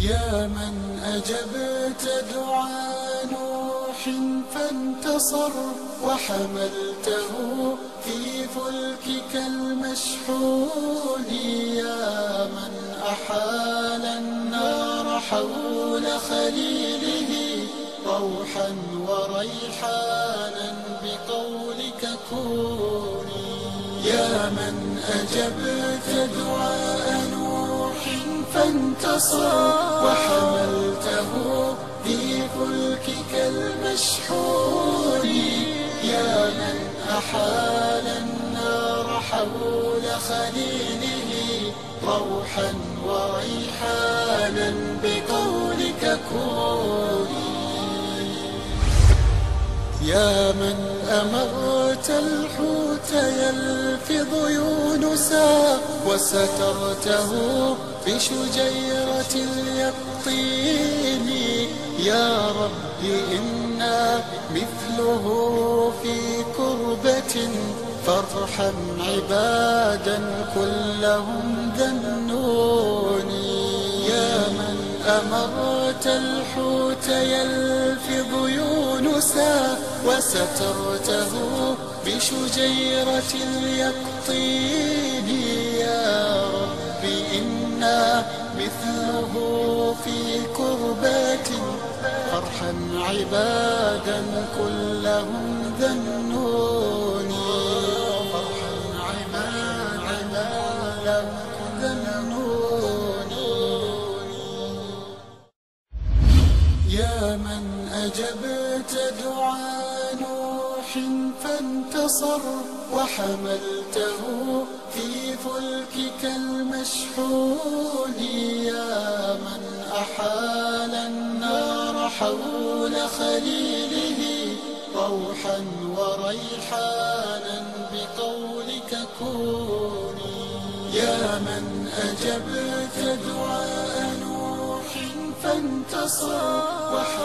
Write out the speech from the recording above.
يا من أجبت دعاء نوح فانتصر وحملته في فلكك المشحون. يا من أحال النار حول خليله روحا وريحانا بقولك كوني. يا من أجبت دعاء فانتصر. وحملته في فلكك المشحون. يا من أحال النار حول خليله. روحا وريحانا بقولك كوني. يا من أمرت الحوت يلفظ يونسا وسترته بشجيرة اليقطين. يا رب إنا مثله في كربة فارحم عبادا كلهم من أمرت الحوت يلفظ يونسا وسترته بشجيرة اليقطين يا رب إنا مثله في كربات فارحم عبادا كلهم ذنوني. فارحم عبادا ذنوني. يا من أجبت دعاء نوح فانتصر وحملته في فلكك المشحون. يا من أحال النار حول خليله روحا وريحانا بقولك كوني. يا من فانتصر